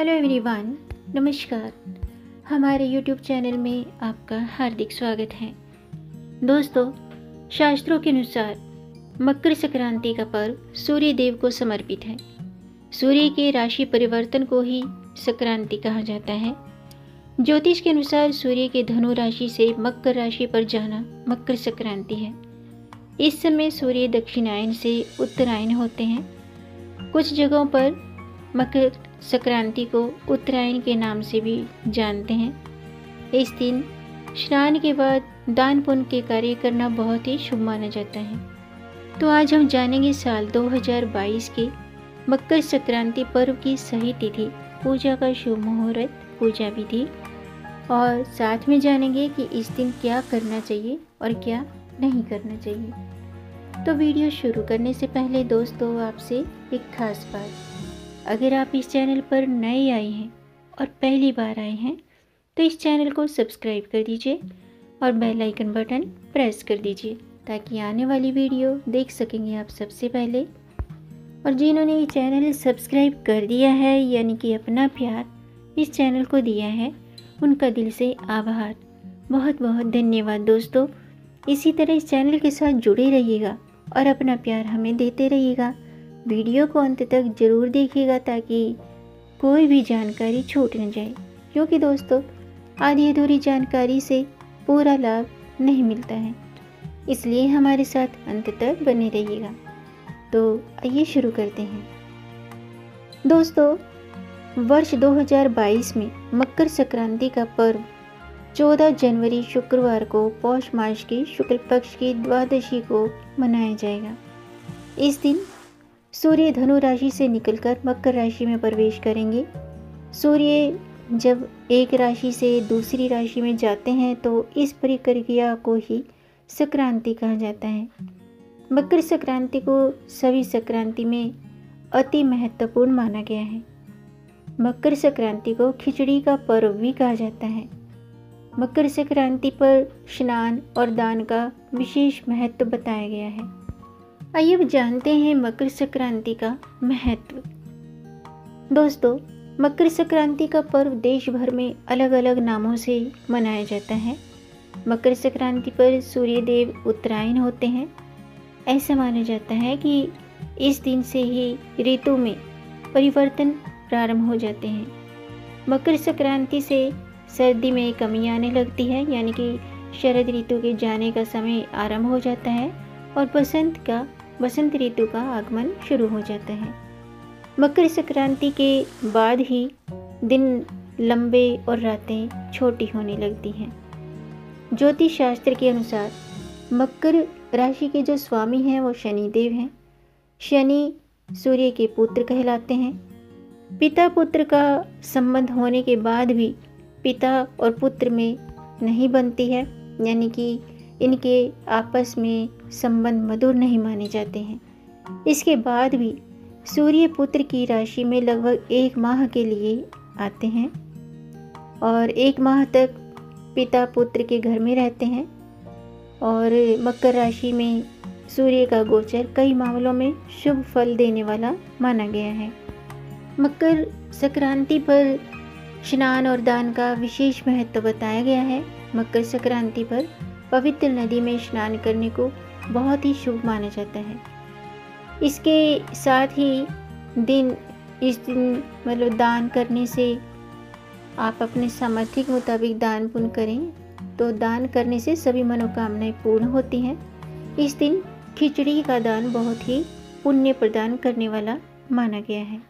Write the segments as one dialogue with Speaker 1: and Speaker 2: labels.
Speaker 1: Hello everyone नमस्कार। हमारे YouTube channel में आपका हार्दिक स्वागत है। दोस्तों, शास्त्रों के अनुसार मकर संक्रांति का पर्व सूर्य देव को समर्पित है। सूर्य के राशि परिवर्तन को ही संक्रांति कहा जाता है। ज्योतिष के अनुसार सूर्य के धनु राशि से मकर राशि पर जाना मकर संक्रांति है। इस समय सूर्य दक्षिणायन से उत्तरायण होते हैं। कुछ जगहों पर मकर संक्रांति को उत्तरायण के नाम से भी जानते हैं। इस दिन स्नान के बाद दान पुण्य के कार्य करना बहुत ही शुभ माना जाता है। तो आज हम जानेंगे साल 2022 के मकर संक्रांति पर्व की सही तिथि, पूजा का शुभ मुहूर्त, पूजा विधि और साथ में जानेंगे कि इस दिन क्या करना चाहिए और क्या नहीं करना चाहिए। तो वीडियो शुरू करने से पहले दोस्तों, आपसे एक खास बात। अगर आप इस चैनल पर नए आए हैं और पहली बार आए हैं तो इस चैनल को सब्सक्राइब कर दीजिए और बेल आइकन बटन प्रेस कर दीजिए ताकि आने वाली वीडियो देख सकेंगे आप सबसे पहले। और जिन्होंने ये चैनल सब्सक्राइब कर दिया है, यानी कि अपना प्यार इस चैनल को दिया है, उनका दिल से आभार। बहुत बहुत धन्यवाद दोस्तों। इसी तरह इस चैनल के साथ जुड़े रहिएगा और अपना प्यार हमें देते रहिएगा। वीडियो को अंत तक ज़रूर देखिएगा ताकि कोई भी जानकारी छूट न जाए। क्योंकि दोस्तों आधी अधूरी जानकारी से पूरा लाभ नहीं मिलता है। इसलिए हमारे साथ अंत तक बने रहिएगा। तो आइए शुरू करते हैं। दोस्तों, वर्ष 2022 में मकर संक्रांति का पर्व 14 जनवरी शुक्रवार को पौष मास की शुक्ल पक्ष की द्वादशी को मनाया जाएगा। इस दिन सूर्य धनु राशि से निकलकर मकर राशि में प्रवेश करेंगे। सूर्य जब एक राशि से दूसरी राशि में जाते हैं तो इस प्रक्रिया को ही संक्रांति कहा जाता है। मकर संक्रांति को सभी संक्रांति में अति महत्वपूर्ण माना गया है। मकर संक्रांति को खिचड़ी का पर्व भी कहा जाता है। मकर संक्रांति पर स्नान और दान का विशेष महत्व बताया गया है। आइए, अब जानते हैं मकर संक्रांति का महत्व। दोस्तों, मकर संक्रांति का पर्व देश भर में अलग अलग नामों से मनाया जाता है। मकर संक्रांति पर सूर्य देव उत्तरायण होते हैं। ऐसा माना जाता है कि इस दिन से ही ऋतु में परिवर्तन प्रारंभ हो जाते हैं। मकर संक्रांति से सर्दी में कमी आने लगती है, यानी कि शरद ऋतु के जाने का समय आरंभ हो जाता है और बसंत का बसंत ऋतु का आगमन शुरू हो जाता है। मकर संक्रांति के बाद ही दिन लंबे और रातें छोटी होने लगती हैं। ज्योतिष शास्त्र के अनुसार मकर राशि के जो स्वामी हैं, वो शनि देव हैं। शनि सूर्य के पुत्र कहलाते हैं। पिता पुत्र का संबंध होने के बाद भी पिता और पुत्र में नहीं बनती है, यानी कि इनके आपस में संबंध मधुर नहीं माने जाते हैं। इसके बाद भी सूर्य पुत्र की राशि में लगभग एक माह के लिए आते हैं और एक माह तक पिता पुत्र के घर में रहते हैं और मकर राशि में सूर्य का गोचर कई मामलों में शुभ फल देने वाला माना गया है। मकर संक्रांति पर स्नान और दान का विशेष महत्व बताया गया है। मकर संक्रांति पर पवित्र नदी में स्नान करने को बहुत ही शुभ माना जाता है। इसके साथ ही दिन, इस दिन मतलब दान करने से आप अपने सामर्थ्य के मुताबिक दान पुण्य करें तो दान करने से सभी मनोकामनाएँ पूर्ण होती हैं। इस दिन खिचड़ी का दान बहुत ही पुण्य प्रदान करने वाला माना गया है।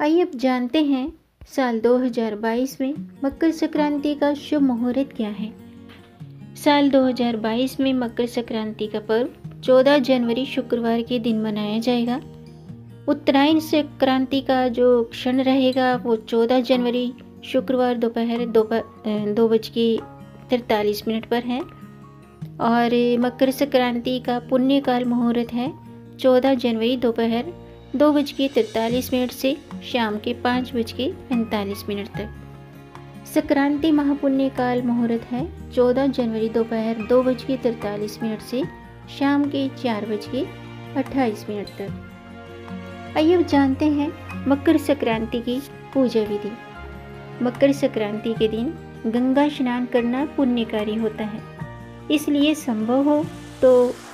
Speaker 1: आइए अब जानते हैं साल 2022 में मकर संक्रांति का शुभ मुहूर्त क्या है। साल 2022 में मकर संक्रांति का पर्व 14 जनवरी शुक्रवार के दिन मनाया जाएगा। उत्तरायण संक्रांति का जो क्षण रहेगा, वो 14 जनवरी शुक्रवार दोपहर दो बज के तिरतालीस मिनट पर है। और मकर संक्रांति का पुण्यकाल मुहूर्त है 14 जनवरी दोपहर दो बज के तिरतालीस मिनट से शाम के पाँच बज के पैंतालीस मिनट तक। संक्रांति महापुण्य काल मुहूर्त है। 14 जनवरी दोपहर दो बज के तिरतालीस मिनट से शाम के चार बज के अट्ठाईस मिनट तक। आइए अब जानते हैं मकर संक्रांति की पूजा विधि। मकर संक्रांति के दिन गंगा स्नान करना पुण्यकारी होता है। इसलिए संभव हो तो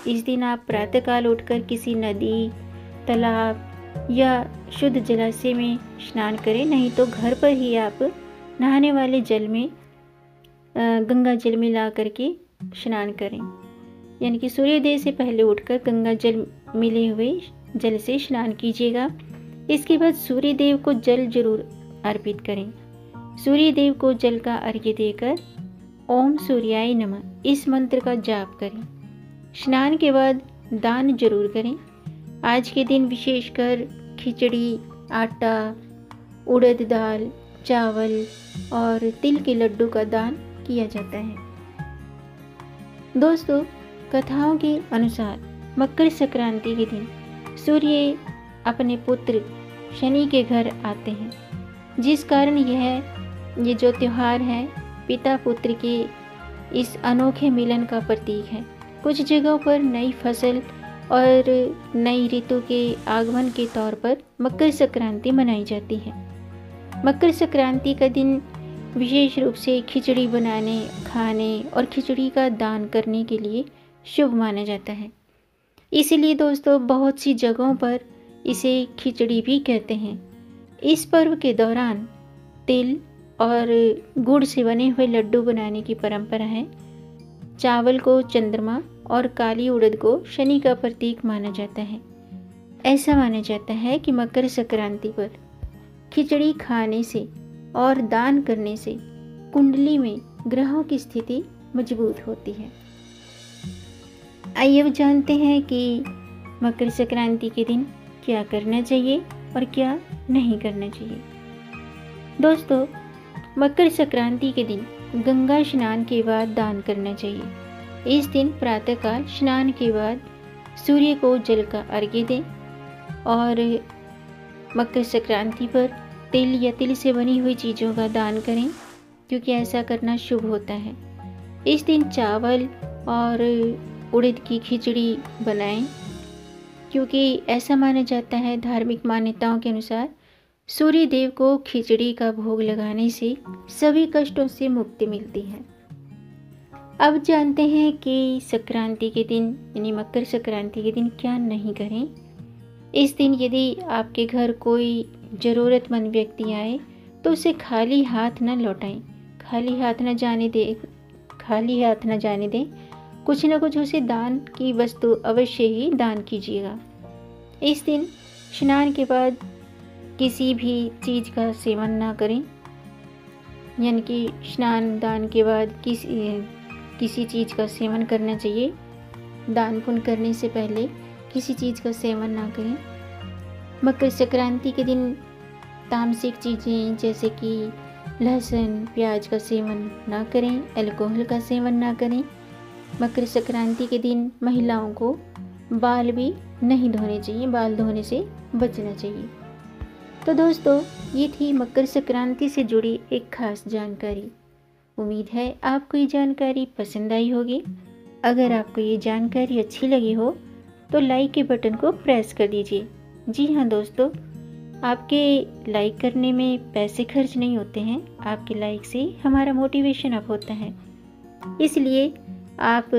Speaker 1: इस दिन आप प्रातःकाल उठकर किसी नदी, तालाब या शुद्ध जलाशय में स्नान करें, नहीं तो घर पर ही आप नहाने वाले जल में गंगा जल में ला करके स्नान करें। यानी कि सूर्योदय से पहले उठकर गंगा जल मिले हुए जल से स्नान कीजिएगा। इसके बाद सूर्य देव को जल ज़रूर अर्पित करें। सूर्य देव को जल का अर्घ्य देकर ओम सूर्याय नमः, इस मंत्र का जाप करें। स्नान के बाद दान ज़रूर करें। आज के दिन विशेषकर खिचड़ी, आटा, उड़द दाल चावल और तिल के लड्डू का दान किया जाता है। दोस्तों, कथाओं के अनुसार मकर संक्रांति के दिन सूर्य अपने पुत्र शनि के घर आते हैं। जिस कारण यह, ये जो त्यौहार है, पिता पुत्र के इस अनोखे मिलन का प्रतीक है। कुछ जगहों पर नई फ़सल और नई ऋतु के आगमन के तौर पर मकर संक्रांति मनाई जाती है। मकर संक्रांति का दिन विशेष रूप से खिचड़ी बनाने, खाने और खिचड़ी का दान करने के लिए शुभ माना जाता है। इसलिए दोस्तों, बहुत सी जगहों पर इसे खिचड़ी भी कहते हैं। इस पर्व के दौरान तिल और गुड़ से बने हुए लड्डू बनाने की परंपरा है। चावल को चंद्रमा और काली उड़द को शनि का प्रतीक माना जाता है। ऐसा माना जाता है कि मकर संक्रांति पर खिचड़ी खाने से और दान करने से कुंडली में ग्रहों की स्थिति मज़बूत होती है। आइए अब जानते हैं कि मकर संक्रांति के दिन क्या करना चाहिए और क्या नहीं करना चाहिए। दोस्तों, मकर संक्रांति के दिन गंगा स्नान के बाद दान करना चाहिए। इस दिन प्रातःकाल स्नान के बाद सूर्य को जल का अर्घ्य दें और मकर संक्रांति पर तिल या तिल से बनी हुई चीज़ों का दान करें, क्योंकि ऐसा करना शुभ होता है। इस दिन चावल और उड़द की खिचड़ी बनाएँ, क्योंकि ऐसा माना जाता है धार्मिक मान्यताओं के अनुसार सूर्य देव को खिचड़ी का भोग लगाने से सभी कष्टों से मुक्ति मिलती है। अब जानते हैं कि संक्रांति के दिन, यानी मकर संक्रांति के दिन क्या नहीं करें। इस दिन यदि आपके घर कोई ज़रूरतमंद व्यक्ति आए तो उसे खाली हाथ न लौटाएँ। खाली हाथ न जाने दे, खाली हाथ न जाने दें। कुछ न कुछ उसे दान की वस्तु अवश्य ही दान कीजिएगा। इस दिन स्नान के बाद किसी भी चीज़ का सेवन ना करें। यानी कि स्नान दान के बाद किसी किसी चीज़ का सेवन करना चाहिए। दान पुण्य करने से पहले किसी चीज़ का सेवन ना करें। मकर संक्रांति के दिन तामसिक चीज़ें, जैसे कि लहसुन, प्याज का सेवन ना करें, अल्कोहल का सेवन ना करें। मकर संक्रांति के दिन महिलाओं को बाल भी नहीं धोने चाहिए, बाल धोने से बचना चाहिए। तो दोस्तों, ये थी मकर संक्रांति से जुड़ी एक खास जानकारी। उम्मीद है आपको ये जानकारी पसंद आई होगी। अगर आपको ये जानकारी अच्छी लगी हो तो लाइक के बटन को प्रेस कर दीजिए। जी हाँ दोस्तों, आपके लाइक करने में पैसे खर्च नहीं होते हैं, आपके लाइक से हमारा मोटिवेशन अप होता है। इसलिए आप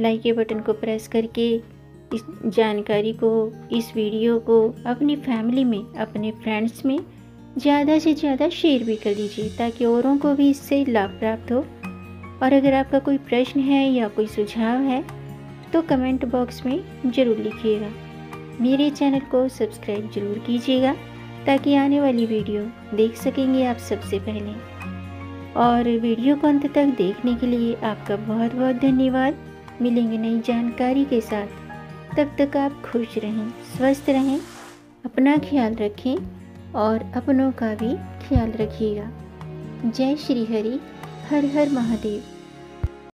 Speaker 1: लाइक के बटन को प्रेस करके इस जानकारी को, इस वीडियो को अपनी फैमिली में, अपने फ्रेंड्स में ज़्यादा से ज़्यादा शेयर भी कर दीजिए, ताकि औरों को भी इससे लाभ प्राप्त हो। और अगर आपका कोई प्रश्न है या कोई सुझाव है तो कमेंट बॉक्स में ज़रूर लिखिएगा। मेरे चैनल को सब्सक्राइब ज़रूर कीजिएगा, ताकि आने वाली वीडियो देख सकेंगे आप सबसे पहले। और वीडियो को अंत तक देखने के लिए आपका बहुत बहुत धन्यवाद। मिलेंगे नई जानकारी के साथ। तब तक आप खुश रहें, स्वस्थ रहें, अपना ख्याल रखें और अपनों का भी ख्याल रखिएगा। जय श्री हरि, हर हर महादेव।